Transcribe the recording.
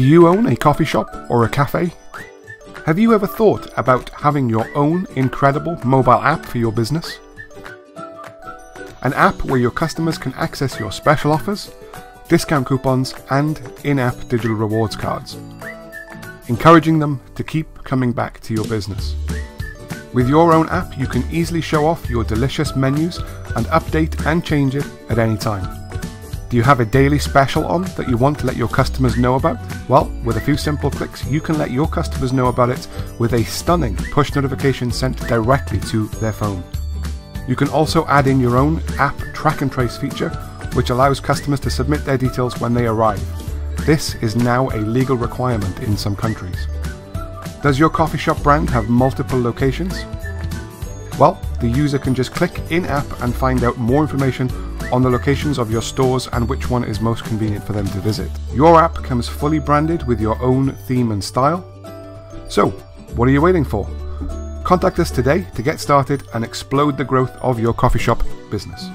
Do you own a coffee shop or a cafe? Have you ever thought about having your own incredible mobile app for your business? An app where your customers can access your special offers, discount coupons, and in app digital rewards cards, encouraging them to keep coming back to your business. With your own app, you can easily show off your delicious menus and update and change it at any time. Do you have a daily special on that you want to let your customers know about? Well, with a few simple clicks, you can let your customers know about it with a stunning push notification sent directly to their phone. You can also add in your own app track and trace feature, which allows customers to submit their details when they arrive. This is now a legal requirement in some countries. Does your coffee shop brand have multiple locations? Well, the user can just click in app and find out more information on the locations of your stores and which one is most convenient for them to visit. Your app comes fully branded with your own theme and style. So, what are you waiting for? Contact us today to get started and explode the growth of your coffee shop business.